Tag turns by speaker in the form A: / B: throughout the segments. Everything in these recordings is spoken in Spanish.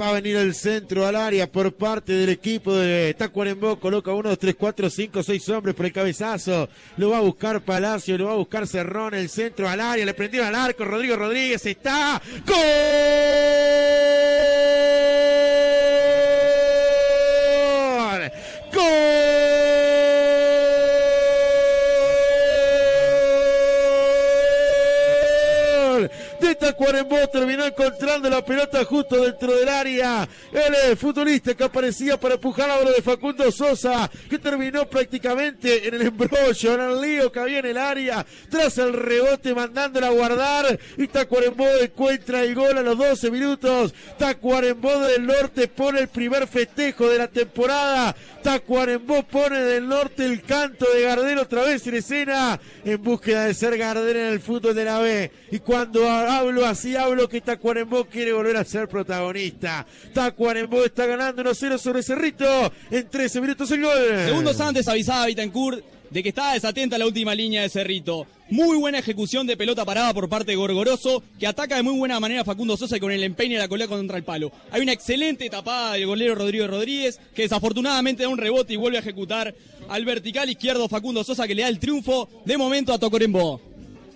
A: Va a venir el centro al área por parte del equipo de Tacuarembó. Coloca uno, dos, tres, cuatro, cinco, seis hombres por el cabezazo. Lo va a buscar Palacio, lo va a buscar Cerrón. El centro al área, le prendió al arco. Rodrigo Rodríguez está. ¡Gol! Tacuarembó terminó encontrando la pelota justo dentro del área. El futbolista que aparecía para empujar de Facundo Sosa, que terminó prácticamente en el embrollo, en el lío que había en el área, tras el rebote mandándola a guardar. Y Tacuarembó encuentra el gol a los 12 minutos. Tacuarembó del Norte pone el primer festejo de la temporada. Tacuarembó pone del Norte el canto de Gardel otra vez en escena en búsqueda de ser Gardel en el fútbol de la B. Y cuando hablo así, hablo que Tacuarembó quiere volver a ser protagonista. Tacuarembó está ganando 1-0 sobre Cerrito. En 13 minutos el gol.
B: Segundos antes avisaba Vitancourt de que estaba desatenta la última línea de Cerrito. Muy buena ejecución de pelota parada por parte de Gorgoroso, que ataca de muy buena manera a Facundo Sosa y con el empeño de la colea contra el palo. Hay una excelente tapada del golero Rodrigo Rodríguez, que desafortunadamente da un rebote y vuelve a ejecutar al vertical izquierdo Facundo Sosa, que le da el triunfo de momento a Tocorembo.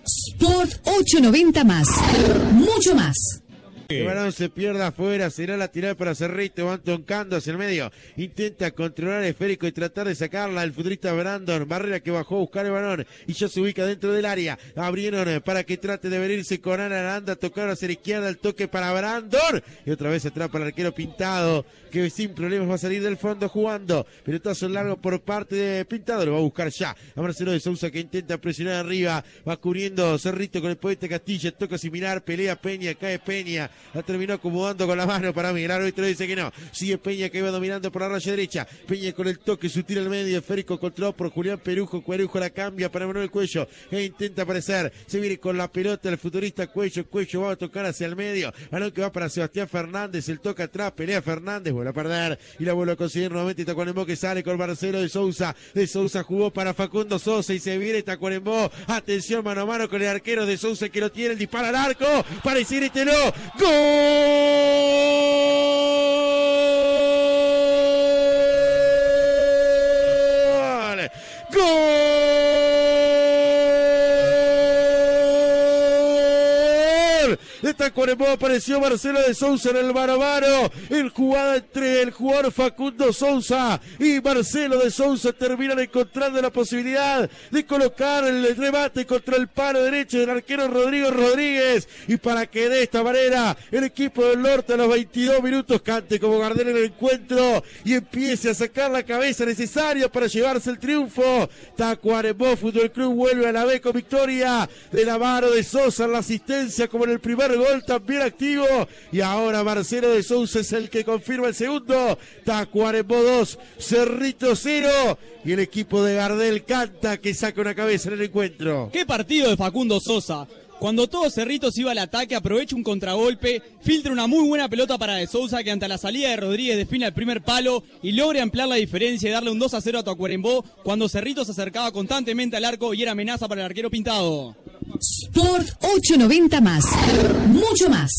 C: Sport 890 más. Mucho más.
A: El balón se pierde afuera, será la tirada para Cerrito, van toncando hacia el medio, intenta controlar el esférico y tratar de sacarla el futbolista Brandon, Barrera que bajó a buscar el balón y ya se ubica dentro del área, abrieron para que trate de venirse con Ana Aranda, tocar hacia la izquierda, el toque para Brandon. Y otra vez atrapa el arquero Pintado que sin problemas va a salir del fondo jugando, pelotazo largo por parte de Pintado, lo va a buscar ya. A Marcelo de Sousa que intenta presionar arriba, va cubriendo Cerrito con el poeta Castilla, toca similar, pelea Peña, cae Peña, la terminó acomodando con la mano para mí. El árbitro dice que no. Sigue Peña que iba dominando por la raya derecha. Peña con el toque sutil al medio. Esférico controlado por Julián Perujo. Cuerujo la cambia para Manuel Cuello. E intenta aparecer. Se viene con la pelota el futurista Cuello. Cuello va a tocar hacia el medio. Balón que va para Sebastián Fernández. El toca atrás. Pelea Fernández. Vuelve a perder. Y la vuelve a conseguir nuevamente Tacuarembó que sale con Marcelo de Sousa. De Sousa jugó para Facundo Sosa y se viene Tacuarembó. Atención mano a mano con el arquero de Sousa que lo tiene. El disparo al arco. Para este no. ¡Gol! De Tacuarembó apareció Marcelo de Sousa en el Barovaro. El jugada entre el jugador Facundo Sousa y Marcelo de Sousa terminan encontrando la posibilidad de colocar el remate contra el palo derecho del arquero Rodrigo Rodríguez. Y para que de esta manera el equipo del norte a los 22 minutos cante como Gardel en el encuentro y empiece a sacar la cabeza necesaria para llevarse el triunfo. Tacuarembó Fútbol Club vuelve a la B con victoria de Navarro de Sosa en la asistencia como en el primer gol también activo. Y ahora Marcelo de Sousa es el que confirma el segundo. Tacuarembó 2, Cerrito 0. Y el equipo de Gardel canta que saca una cabeza en el encuentro.
B: ¿Qué partido de Facundo Sosa? Cuando todo Cerritos iba al ataque, aprovecha un contragolpe, filtra una muy buena pelota para De Sousa que ante la salida de Rodríguez define el primer palo y logra ampliar la diferencia y darle un 2 a 0 a Tacuarembó cuando Cerritos se acercaba constantemente al arco y era amenaza para el arquero pintado.
C: Sport 890 más. Mucho más.